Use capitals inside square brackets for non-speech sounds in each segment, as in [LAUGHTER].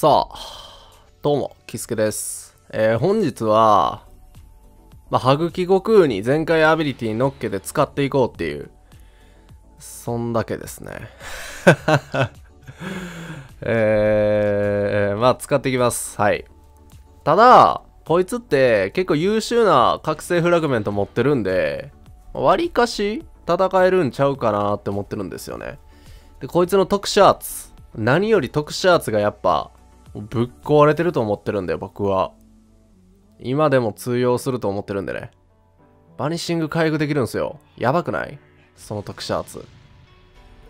さあ、どうも、キスケです。えー、本日は、まあ、歯茎悟空に全開アビリティ乗っけて使っていこうっていう、そんだけですね。[LAUGHS] えー、まあ、使っていきます。はい。ただ、こいつって結構優秀な覚醒フラグメント持ってるんで、割かし戦えるんちゃうかなって思ってるんですよね。で、こいつの特殊アーツ。何より特殊アーツがやっぱ、ぶっ壊れてると思ってるんで、僕は。今でも通用すると思ってるんでね。バニシング回復できるんですよ。やばくない？その特殊アーツ。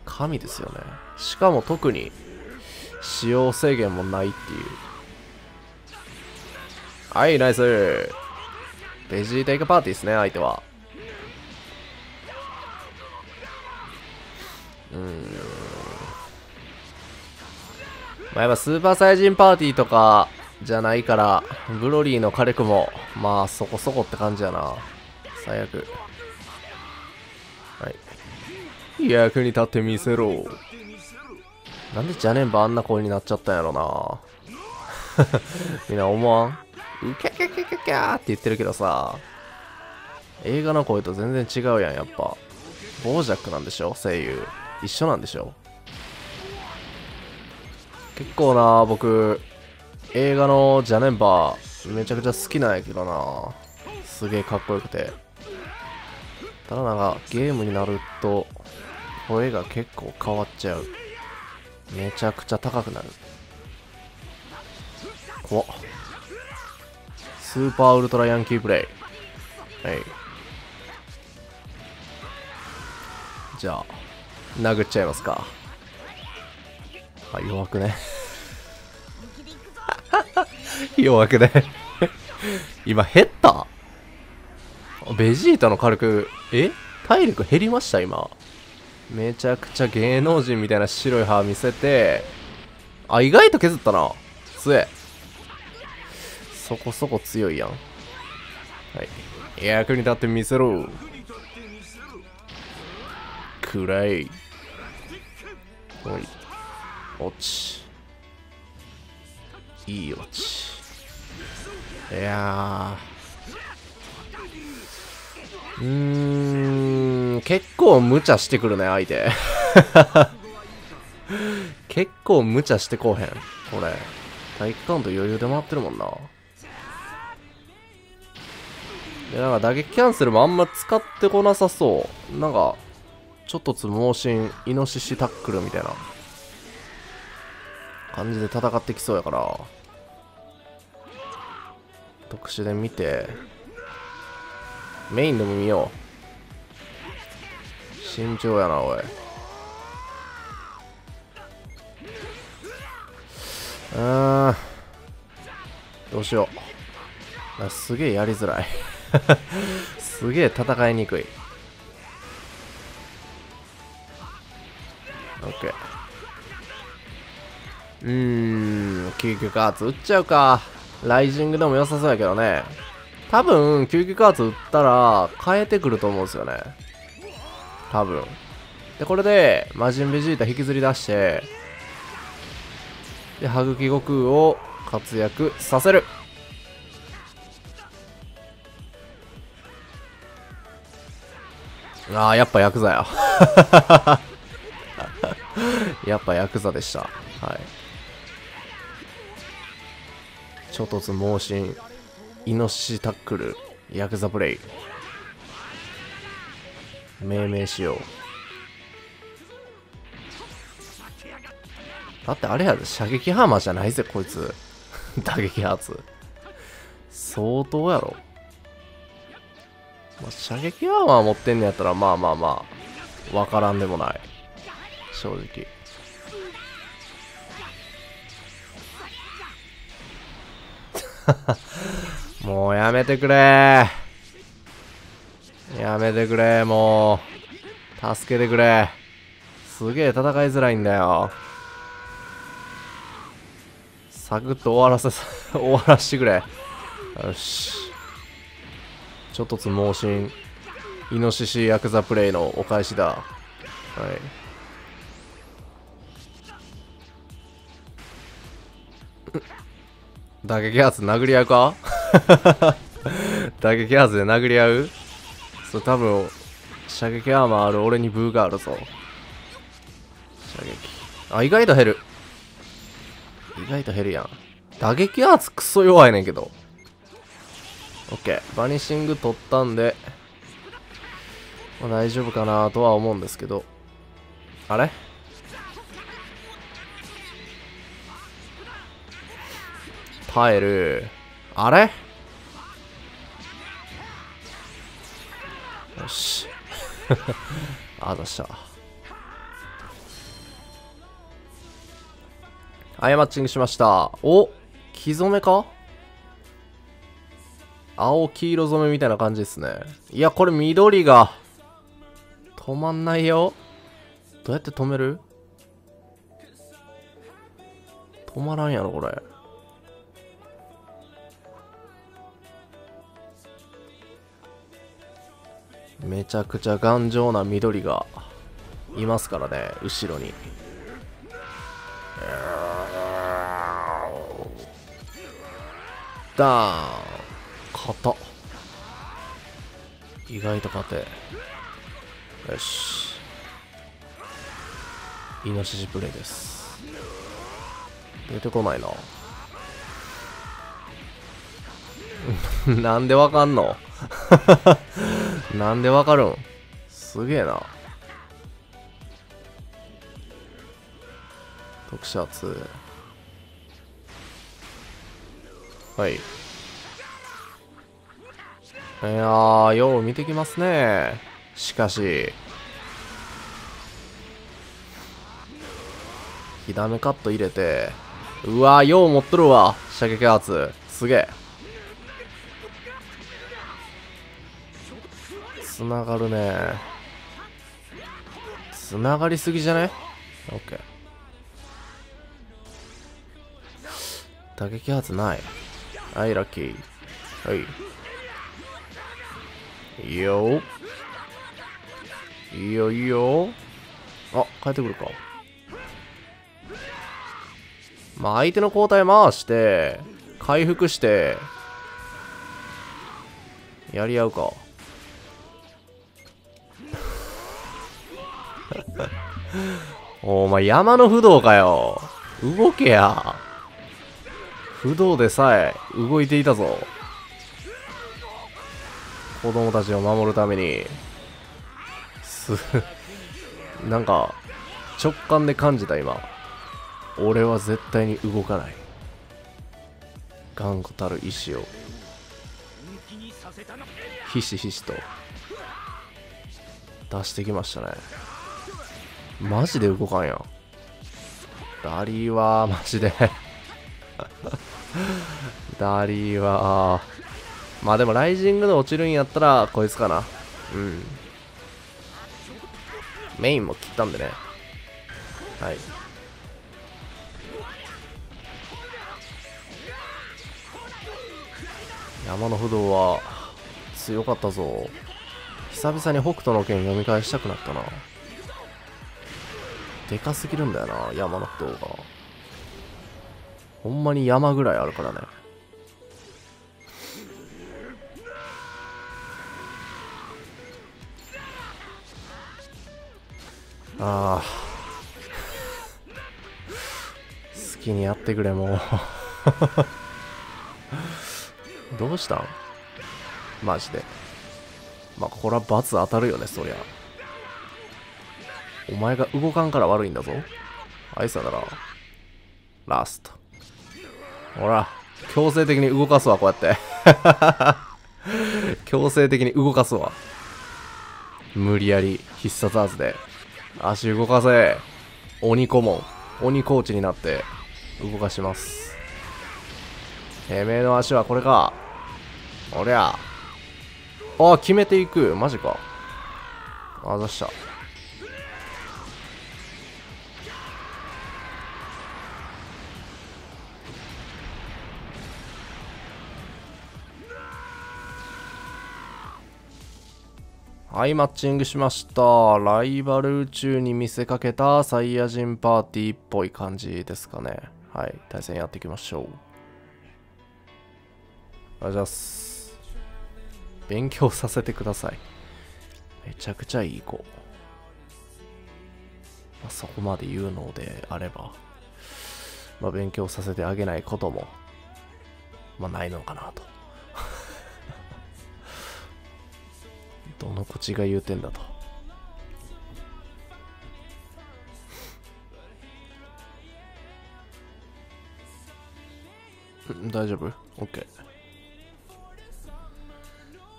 神ですよね。しかも特に、使用制限もないっていう。はい、ナイスベジータイカパーティーですね、相手は。うん。まあ、やっぱスーパーサイジンパーティーとかじゃないから、ブロリーの火力も、まあそこそこって感じやな。最悪。はい。役に立ってみせろ。なんでジャネンバあんな声になっちゃったんやろな。[LAUGHS] みんな思わん？うキャキャキャキャキャーって言ってるけどさ、映画の声と全然違うやん、やっぱ。ボージャックなんでしょ？声優。一緒なんでしょ？結構な、僕、映画のジャネンバー、めちゃくちゃ好きなんやけどな。すげえかっこよくて。ただなんか、ゲームになると、声が結構変わっちゃう。めちゃくちゃ高くなる。怖っ。スーパーウルトラヤンキープレイ。はい。じゃあ、殴っちゃいますか。あ、弱くね。[LAUGHS] 弱くね。[LAUGHS] 今減った？ベジータの火力、え？体力減りました？今。めちゃくちゃ芸能人みたいな白い歯見せて、あ、意外と削ったな。強え。そこそこ強いやん。はい。役に立ってみせろ。くらい。おい。落ち。いい落ち。いや。うーん、結構無茶してくるね、相手。[LAUGHS] 結構無茶してこうへん。これ。体育館と余裕で回ってるもんな。で、なんか打撃キャンセルもあんま使ってこなさそう。なんか、ちょっとつ猛進、イノシシタックルみたいな感じで戦ってきそうやから、特殊で見て、メインでも見よう。慎重やな、おい。うん。どうしよう。すげえやりづらい。[LAUGHS] すげえ戦いにくい。オッケー。うーん、究極アーツ打っちゃうか。ライジングでも良さそうやけどね。多分、究極アーツ打ったら変えてくると思うんですよね。多分。で、これで、魔人ベジータ引きずり出して、で、歯茎悟空を活躍させる。ああ、やっぱヤクザや。[LAUGHS] やっぱヤクザでした。はい。衝突猛進、イノシシタックル、ヤクザプレイ。命名しよう。だってあれやで、射撃ハーマーじゃないぜ、こいつ。[LAUGHS] 打撃アーツ。相当やろ。まあ、射撃ハーマー持ってんのやったら、まあまあまあ、わからんでもない。正直。[LAUGHS] もうやめてくれやめてくれ、もう。助けてくれ。すげえ戦いづらいんだよ。サクッと終わらせ、[LAUGHS] 終わらしてくれ。よし。ちょっとつ猛進。イノシシヤクザプレイのお返しだ。はい。打撃圧殴り合うか？[LAUGHS] 打撃圧で殴り合う？それ多分射撃アーマーある俺にブーがあるぞ。射撃。あ意外と減る。意外と減るやん。打撃圧クソ弱いねんけど。オッケーバニシング取ったんで、まあ、大丈夫かなとは思うんですけど。あれ？耐える。あれ？よし。[LAUGHS] あ出した。アイマッチングしました。お木染めか？青黄色染めみたいな感じですね。いやこれ緑が止まんないよ。どうやって止める？止まらんやろこれ。めちゃくちゃ頑丈な緑がいますからね後ろに。ダーン。硬意外と硬よし。イノシシプレイです。出てこないな。[LAUGHS] なんでわかんの？[LAUGHS] なんでわかるん？すげえな。特殊圧。はい。いやー、よう見てきますね。しかし。火ダメカット入れて。うわー、よう持っとるわ。射撃圧。すげえ。つながるね。つながりすぎじゃねオッケー打撃発ない？はいラッキー。はい。いいよ。いいよいいよ。あ帰ってくるか。まあ相手の交代回して回復してやり合うか。[LAUGHS] お前山の不動かよ。動けや。不動でさえ動いていたぞ。子供たちを守るために。す、なんか、直感で感じた今。俺は絶対に動かない。頑固たる意志を。ひしひしと出してきましたね。マジで動かんやん。ダリーは、マジで [LAUGHS] ダリーは、まあでもライジングで落ちるんやったら、こいつかな。うん。メインも切ったんでね。はい。山の不動は強かったぞ。久々に北斗の剣読み返したくなったな。でかすぎるんだよな、山の不動が。ほんまに山ぐらいあるからね。ああ。好きにやってくれ、もう [LAUGHS] どうしたん？マジで。まあ、これは罰当たるよね、そりゃ。お前が動かんから悪いんだぞ。あいつだら。ラスト。ほら、強制的に動かすわ、こうやって。[LAUGHS] 強制的に動かすわ。無理やり必殺技で。足動かせ。鬼顧問。鬼コーチになって動かします。てめえの足はこれか。おりゃ。あ、決めていく。マジか。あざした。はい、マッチングしました。ライバル宇宙に見せかけたサイヤ人パーティーっぽい感じですかね。はい、対戦やっていきましょう。あじゃあす勉強させてくださいめちゃくちゃいい子、まあ、そこまで言うのであればまあ勉強させてあげないこともまあないのかなとどの口が言うてんだと大丈夫 ?OK。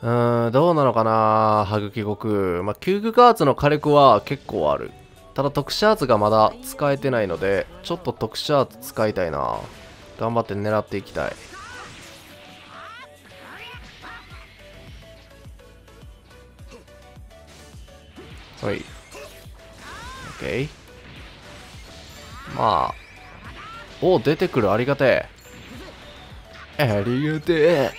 うーん、どうなのかな歯茎悟空。まあ、救急加圧の火力は結構ある。ただ特殊圧がまだ使えてないので、ちょっと特殊圧使いたいな。頑張って狙っていきたい。はい。OK。まあ。お出てくる。ありがてえ。ありがてえ。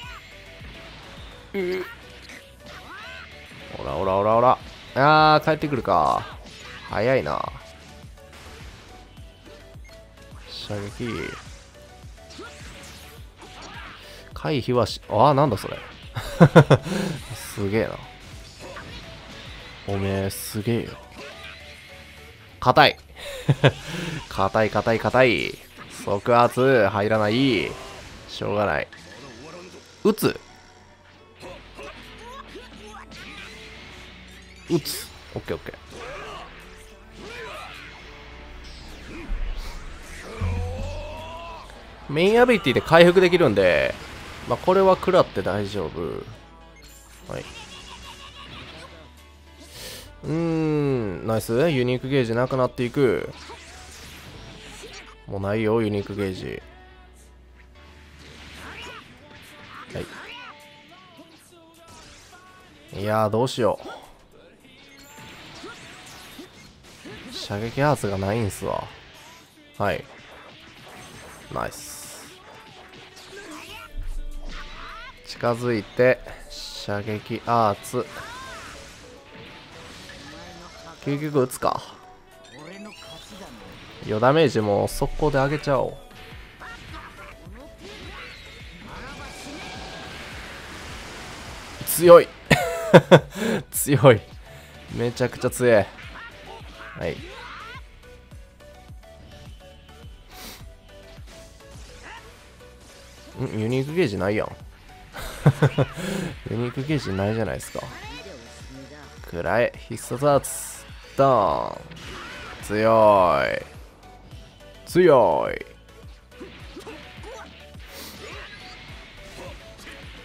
ほらほらほらほら。あー、帰ってくるか。早いな。射撃。回避はし、あー、なんだそれ。[LAUGHS] すげえな。おめえ、すげえよ。硬い。[LAUGHS] 硬い硬い硬い。即圧入らない。しょうがない打つ打つオッケーオッケーメインアビリティで回復できるんで、まあ、これは食らって大丈夫。はい。うーん、ナイス。ユニークゲージなくなっていく。もうないよ、ユニークゲージ。は。い。いやどうしよう。射撃圧がないんすわ。はい。ナイス。近づいて射撃アーツ。究極撃つか余ダメージも速攻で上げちゃおう強い [LAUGHS] 強い。めちゃくちゃ強い。はい。ん？ユニークゲージないやん。[LAUGHS] ユニークゲージないじゃないですか。くらえ。必殺圧。ドーン。強い。強い。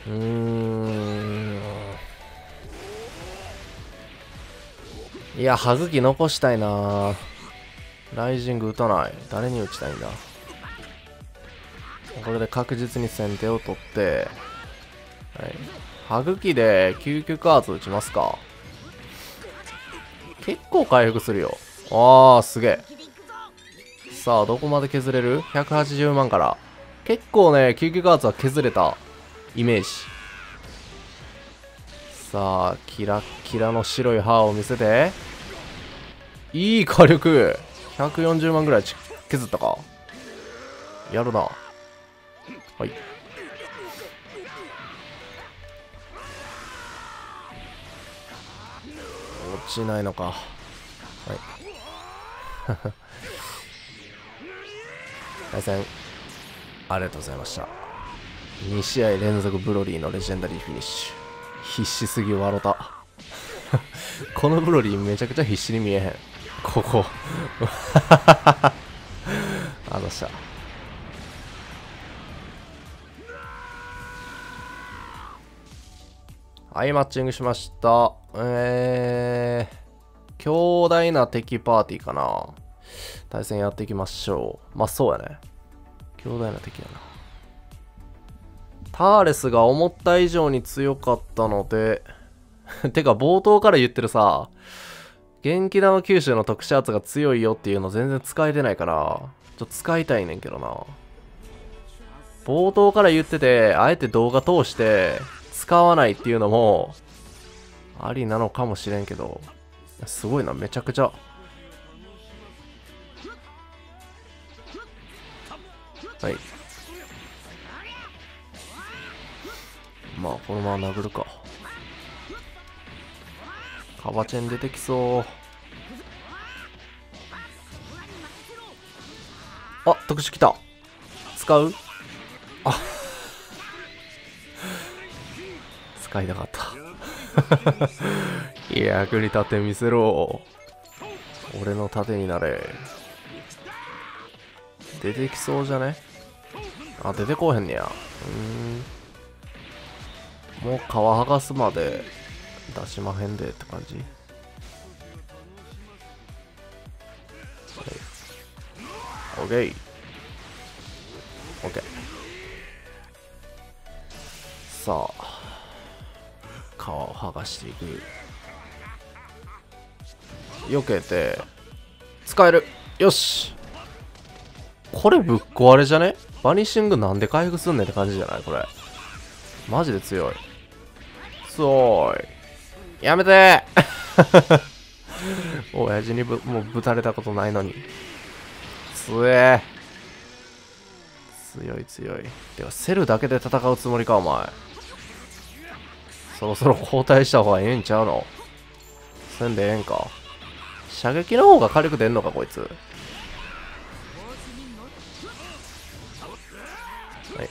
うーん。いや、歯茎残したいなライジング打たない。誰に打ちたいんだこれで確実に先手を取って、はい。歯茎で究極アーツ打ちますか。結構回復するよ。あー、すげえ。さあ、どこまで削れる ?180 万から。結構ね、究極アーツは削れたイメージ。さあ、キラッキラの白い歯を見せて。いい火力 !140 万ぐらい削ったかやるな。はい。落ちないのか。はい。[LAUGHS] 対戦、ありがとうございました。2試合連続ブロリーのレジェンダリーフィニッシュ。必死すぎ笑った。[LAUGHS] このブロリーめちゃくちゃ必死に見えへん。ここ。[LAUGHS] あのさ。はい、マッチングしました。えー、強大な敵パーティーかな。対戦やっていきましょう。まあ、そうやね。強大な敵やな。ターレスが思った以上に強かったので [LAUGHS] てか冒頭から言ってるさ、元気玉九州の特殊圧が強いよっていうの全然使えてないから、ちょっと使いたいねんけどな。冒頭から言ってて、あえて動画通して使わないっていうのも、ありなのかもしれんけど、すごいな、めちゃくちゃ。はい。まあこのまま殴るか。カバチェン出てきそう。あ特殊来た。使う？あ。[LAUGHS] 使いたかった。[LAUGHS] 役に立て見せろ。俺の盾になれ。出てきそうじゃね？あ出てこへんねや。うん。もう皮剥がすまで。出しまへんでって感じ？オッケー。オッケー。さあ。皮を剥がしていく。避けて。使える。よし。これぶっ壊れじゃね？バニシングなんで回復すんねんって感じじゃない？これ。マジで強い。強い。やめて。[LAUGHS] 親父にぶもうぶたれたことないのに。強え。強い強い。ではセルだけで戦うつもりかお前。そろそろ交代した方がええんちゃうの？せんでええんか。射撃の方が軽く出んのかこいつ。はい。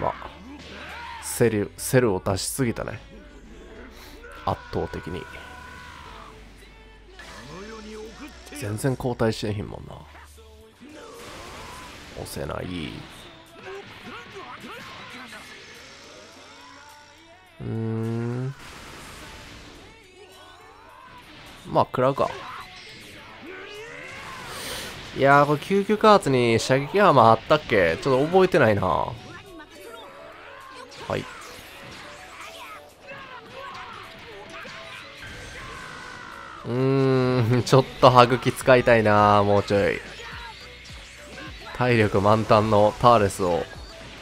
まあセルセルを出しすぎたね。圧倒的に。全然交代してへんもんな。押せない。うん。まあ食らうか。いやーこれ救急加圧に射撃ハマーあったっけ？ちょっと覚えてないな。はい。うーん [LAUGHS] ちょっと歯茎使いたいなもうちょい。体力満タンのターレスを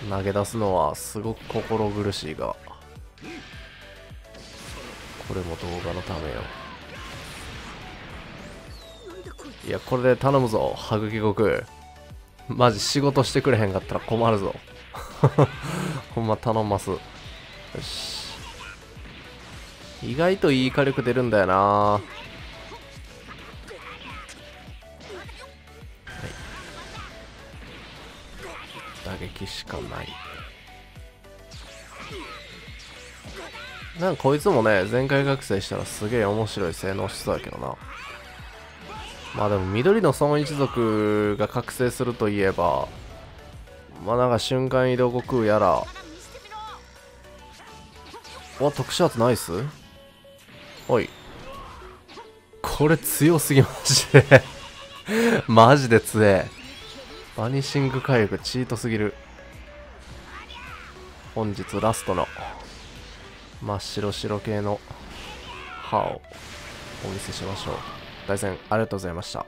投げ出すのはすごく心苦しいが。これも動画のためよ。いやこれで頼むぞ歯茎悟空。マジ仕事してくれへんかったら困るぞ。[LAUGHS] ほんま頼んます。よし。意外といい火力出るんだよな。はい。打撃しかない。なんかこいつもね、全開覚醒したらすげえ面白い性能しそうだけどな。まあでも緑の孫一族が覚醒するといえば、まあなんか瞬間移動悟空やら、わ、特殊圧ナイスおい。これ強すぎマジでマジで強え。バニシング回復チートすぎる。本日ラストの真っ白白系の歯をお見せしましょう。対戦ありがとうございました。